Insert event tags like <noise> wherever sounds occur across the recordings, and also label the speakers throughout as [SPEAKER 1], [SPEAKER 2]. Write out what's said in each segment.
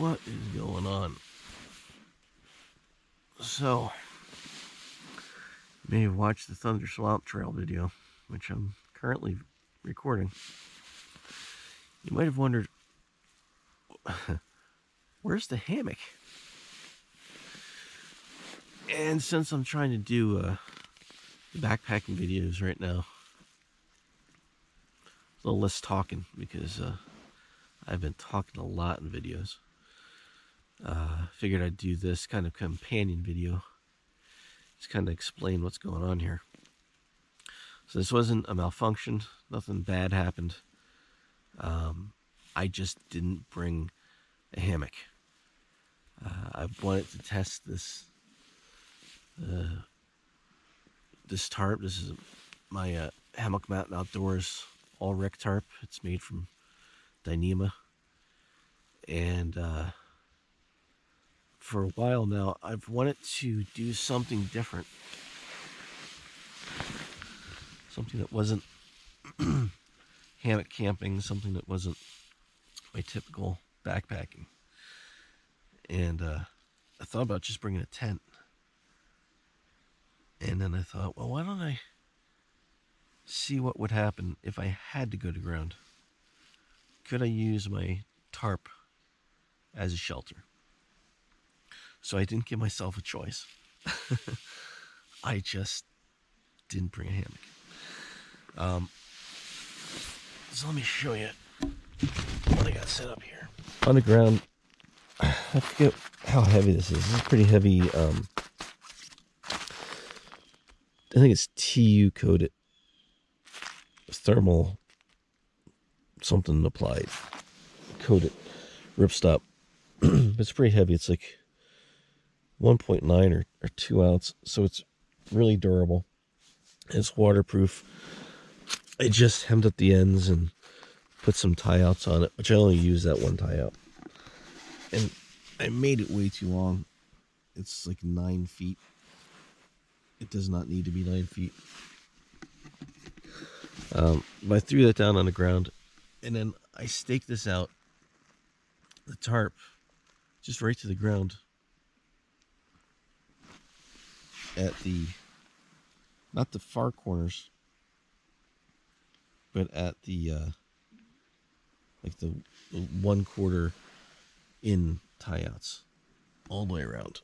[SPEAKER 1] what is going on? So, you may have watched the Thunder Swamp Trail video, which I'm currently recording. You might have wondered, <laughs> where's the hammock? And since I'm trying to do uh, backpacking videos right now, a little less talking because uh, I've been talking a lot in videos. Uh, figured I'd do this kind of companion video. Just kind of explain what's going on here. So this wasn't a malfunction. Nothing bad happened. Um, I just didn't bring a hammock. Uh, I wanted to test this uh, this tarp. This is my uh, Hammock Mountain Outdoors All-Rec tarp. It's made from Dyneema. And uh, for a while now, I've wanted to do something different. Something that wasn't <clears throat> hammock camping, something that wasn't my typical backpacking. And uh, I thought about just bringing a tent. And then I thought, well, why don't I see what would happen if I had to go to ground? Could I use my tarp as a shelter? So I didn't give myself a choice. <laughs> I just didn't bring a hammock. Um, so let me show you what I got set up here. On the ground, <sighs> I forget how heavy this is. This is pretty heavy. Um, I think it's TU coated thermal something applied coated ripstop. <clears throat> it's pretty heavy. It's like 1.9 or, or 2 ounce, so it's really durable. It's waterproof. I just hemmed up the ends and put some tie outs on it, which I only use that one tie out. And I made it way too long. It's like nine feet. It does not need to be nine feet. Um, but I threw that down on the ground and then I staked this out, the tarp, just right to the ground at the, not the far corners, but at the, uh, like the, the one quarter in tie outs all the way around.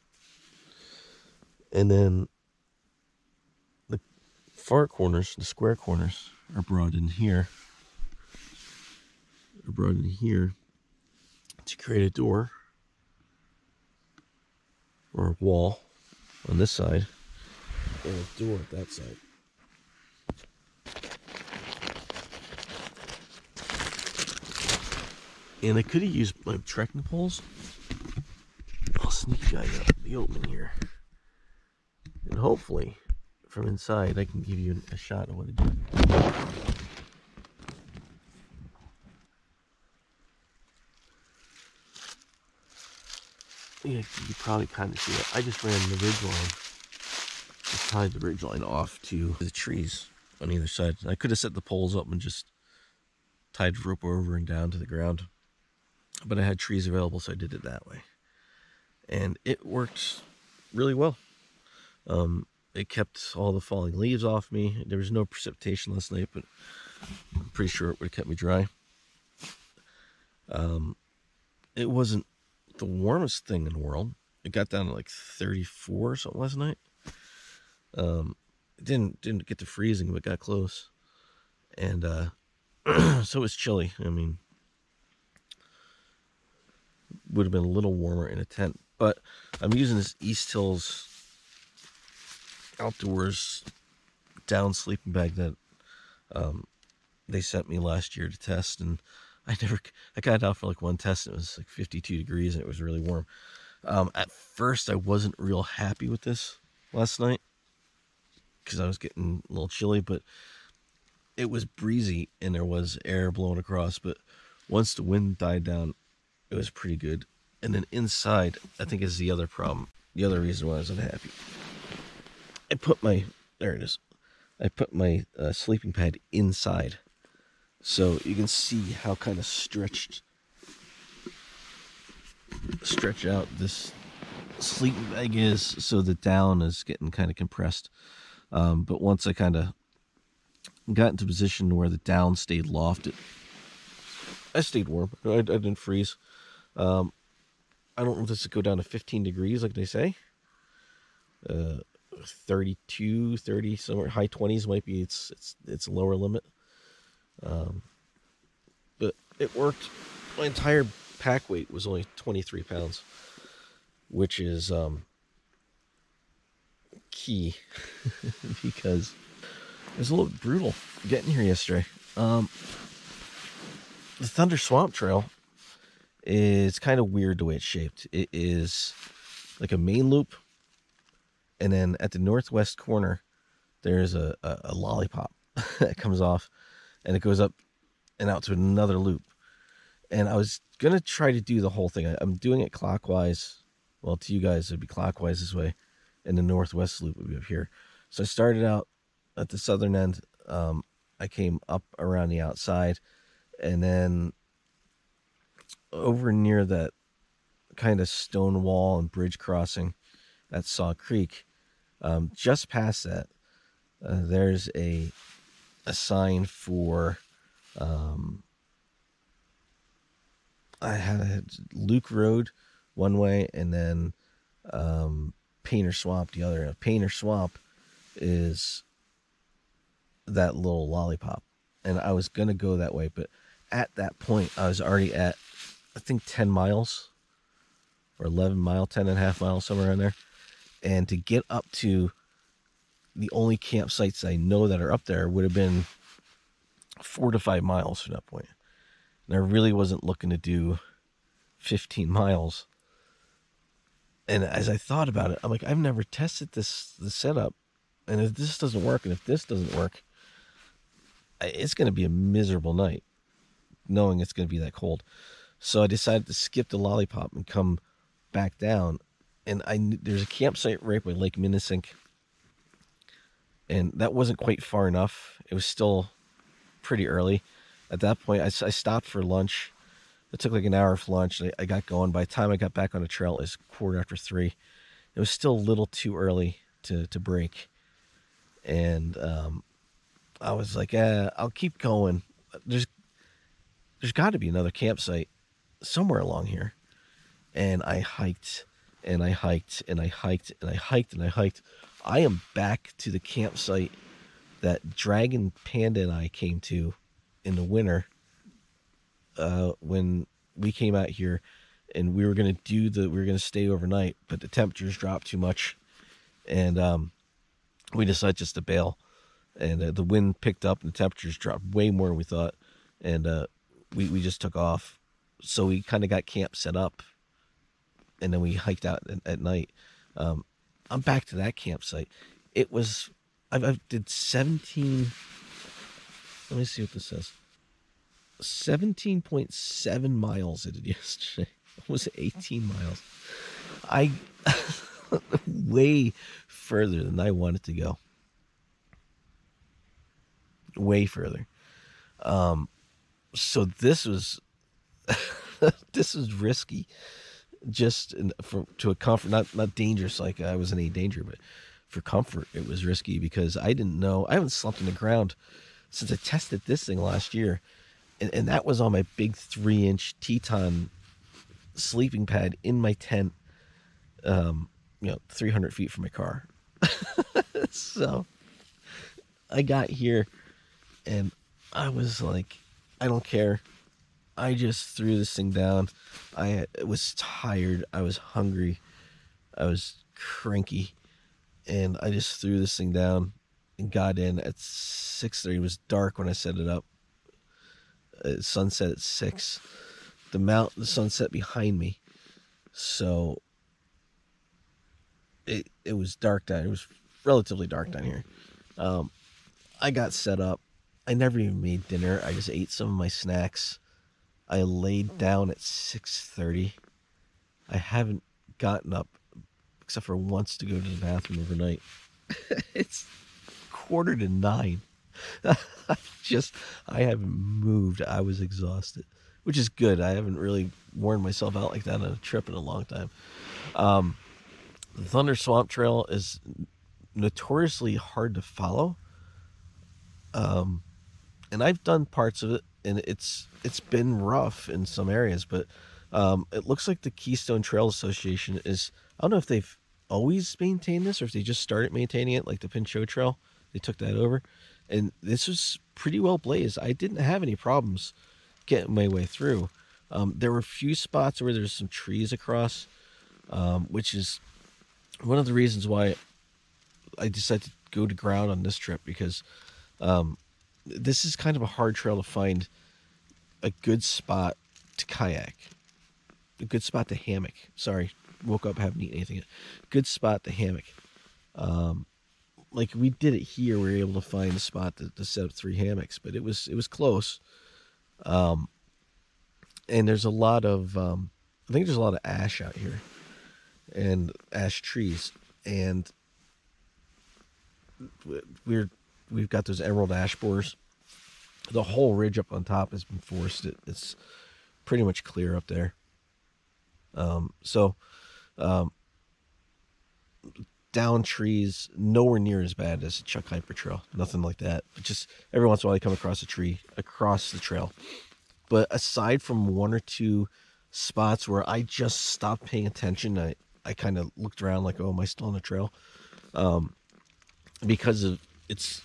[SPEAKER 1] And then the far corners, the square corners, are brought in here. Are brought in here to create a door or a wall on this side and a door at that side. And I could have used my trekking poles. I'll sneak you guys out the opening here. And hopefully, from inside, I can give you a shot of what it did. Yeah, you probably kind of see it. I just ran the ridge line. Tied the ridge line off to the trees on either side. I could have set the poles up and just tied rope over and down to the ground. But I had trees available, so I did it that way. And it worked really well. Um, it kept all the falling leaves off me. There was no precipitation last night, but I'm pretty sure it would have kept me dry. Um, it wasn't the warmest thing in the world. It got down to like 34 or something last night. Um, didn't didn't get to freezing, but got close. And uh, <clears throat> so it was chilly. I mean, would have been a little warmer in a tent. But I'm using this East Hills outdoors down sleeping bag that um, they sent me last year to test, and I never I got it out for like one test. And it was like 52 degrees, and it was really warm. Um, at first, I wasn't real happy with this last night because I was getting a little chilly, but it was breezy and there was air blowing across. But once the wind died down, it was pretty good. And then inside, I think is the other problem. The other reason why I was unhappy. I put my there it is. I put my uh, sleeping pad inside, so you can see how kind of stretched stretch out this sleeping bag is so the down is getting kind of compressed. Um, but once I kind of got into position where the down stayed lofted, I stayed warm. I, I didn't freeze. Um, I don't know if this would go down to 15 degrees like they say. Uh, 32, 30, somewhere high 20s might be its its its lower limit. Um, but it worked. My entire pack weight was only 23 pounds, which is um, key <laughs> because it was a little brutal getting here yesterday. Um, the Thunder Swamp Trail is kind of weird the way it's shaped. It is like a main loop, and then at the northwest corner, there's a, a, a lollipop <laughs> that comes off, and it goes up and out to another loop. And I was gonna try to do the whole thing. I, I'm doing it clockwise. Well, to you guys, it'd be clockwise this way, and the northwest loop would be up here. So I started out at the southern end. Um, I came up around the outside, and then over near that kind of stone wall and bridge crossing at Saw Creek, um, just past that, uh, there's a a sign for um, I had a Luke Road one way, and then um, Painter Swamp the other. Painter Swamp is that little lollipop, and I was gonna go that way, but at that point, I was already at I think ten miles or eleven mile, ten and a half miles somewhere in there, and to get up to the only campsites I know that are up there would have been four to five miles from that point. And I really wasn't looking to do 15 miles. And as I thought about it, I'm like, I've never tested this the setup. And if this doesn't work, and if this doesn't work, it's going to be a miserable night, knowing it's going to be that cold. So I decided to skip the lollipop and come back down. And I there's a campsite right by Lake Minisink, and that wasn't quite far enough. It was still pretty early. At that point, I, I stopped for lunch. It took like an hour for lunch. I, I got going. By the time I got back on the trail, it was quarter after three. It was still a little too early to, to break. And um, I was like, eh, I'll keep going. There's there's got to be another campsite somewhere along here. And I hiked and I hiked and I hiked and I hiked and I hiked. I am back to the campsite that Dragon Panda and I came to in the winter uh, when we came out here and we were going to do the we were going to stay overnight but the temperatures dropped too much. And um, we decided just to bail. And uh, the wind picked up and the temperatures dropped way more than we thought. And uh, we, we just took off. So we kind of got camp set up. And then we hiked out at, at night. Um, i'm back to that campsite. It was I, I did 17. Let me see what this says. 17.7 miles I did <laughs> yesterday. Almost 18 miles. I <laughs> way further than I wanted to go. Way further. Um, so this was <laughs> this was risky, just in, for to a comfort, not not dangerous like I was in any danger, but for comfort, it was risky because I didn't know. I haven't slept on the ground since I tested this thing last year, and, and that was on my big three inch Teton sleeping pad in my tent, um, you know, 300 feet from my car. <laughs> so I got here and I was like, I don't care. I just threw this thing down. I was tired. I was hungry. I was cranky and I just threw this thing down and got in at 6:30. It was dark when I set it up. Uh, sunset at six. The mount, the sunset behind me, so it it was dark down. It was relatively dark down here. Um, I got set up. I never even made dinner. I just ate some of my snacks. I laid down at 6:30. I haven't gotten up except for once to go to the bathroom overnight. <laughs> it's quarter to nine. I <laughs> just, I haven't moved. I was exhausted. which is good. I haven't really worn myself out like that on a trip in a long time. Um, the Thunder Swamp Trail is notoriously hard to follow. Um, and I've done parts of it, and it's it's been rough in some areas, but um, it looks like the Keystone Trail Association is. I don't know if they've always maintained this or if they just started maintaining it, like the Pinchot Trail. They took that over, and this was pretty well blazed. I didn't have any problems getting my way through. Um, there were a few spots where there's some trees across, um, which is one of the reasons why I decided to go to ground on this trip because um, this is kind of a hard trail to find a good spot to kayak, a good spot to hammock. Sorry, woke up haven't eaten anything. Good spot to hammock. Um, like we did it here, we were able to find a spot to, to set up three hammocks, but it was it was close. Um, and there's a lot of um, I think there's a lot of ash out here, and ash trees, and we're we've got those emerald ash borers. The whole ridge up on top has been forested. It's pretty much clear up there. Um, so, um, down trees, nowhere near as bad as Chuck Keiper Trail. Nothing like that. But just every once in a while, I come across a tree across the trail. But aside from one or two spots where I just stopped paying attention, I, I kind of looked around like, oh, am I still on the trail? Um, because of it's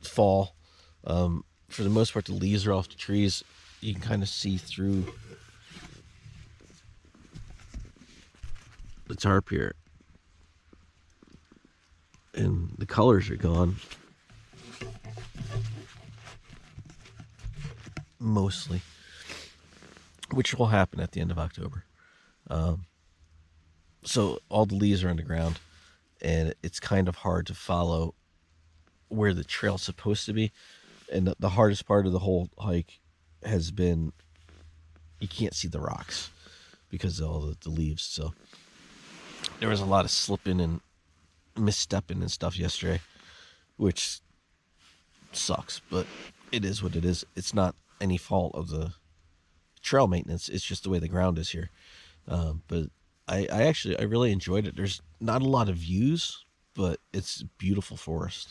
[SPEAKER 1] fall. Um, for the most part, the leaves are off the trees. You can kind of see through the tarp here. And the colors are gone. Mostly. Which will happen at the end of October. Um, so all the leaves are on the ground, and it's kind of hard to follow where the trail's supposed to be. And the, the hardest part of the whole hike has been you can't see the rocks because of all the, the leaves. So there was a lot of slipping and misstepping and stuff yesterday, which sucks, but it is what it is. It's not any fault of the trail maintenance. It's just the way the ground is here. Um, but I, I actually I really enjoyed it. There's not a lot of views, but it's beautiful forest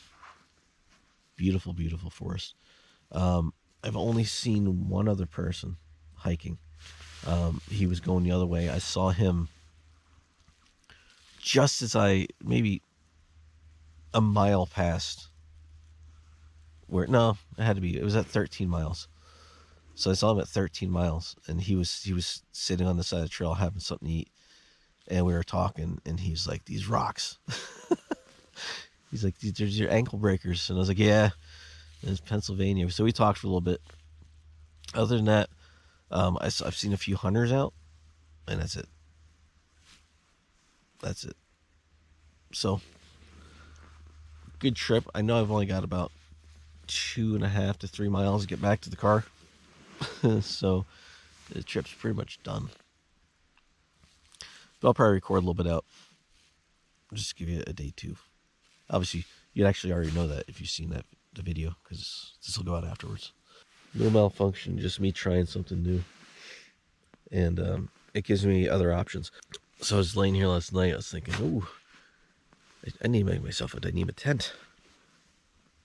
[SPEAKER 1] beautiful, beautiful forest. Um, I've only seen one other person hiking. Um, he was going the other way. I saw him just as I maybe a mile past where no, it had to be. It was at 13 miles. So I saw him at 13 miles, and he was he was sitting on the side of the trail having something to eat, and we were talking, and <laughs> he's like, "These rocks." he's like, "There's your ankle breakers," and I was like, "Yeah, it's Pennsylvania." So we talked for a little bit. Other than that, um, I, have seen a few hunters out, and that's it. That's it. So, good trip. I know I've only got about two and a half to three miles to get back to the car, <laughs> so the trip's pretty much done. But I'll probably record a little bit out. Just give you a day two obviously you'd actually already know that if you've seen that the video because this will go out afterwards. No malfunction, just me trying something new, and um, it gives me other options. So I was laying here last night. I was thinking, oh, I, need to make myself a Dyneema tent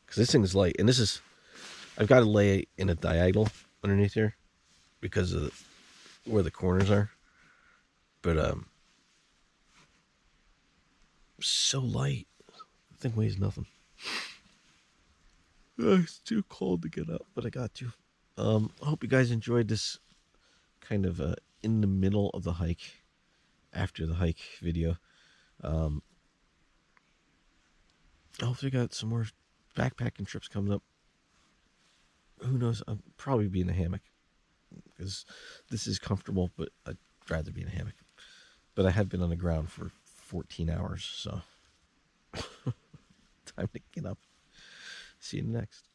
[SPEAKER 1] because this thing is light, and this is I've got to lay it in a diagonal underneath here because of the, where the corners are. But um, so light thing weighs nothing. <sighs> it's too cold to get up, but I got to. Um, I hope you guys enjoyed this kind of uh, in the middle of the hike, after the hike video. Um, hopefully, got some more backpacking trips coming up. Who knows? I'll probably be in a hammock because this is comfortable, but I'd rather be in a hammock. But I have been on the ground for 14 hours, so. <laughs> time to get up. See you next.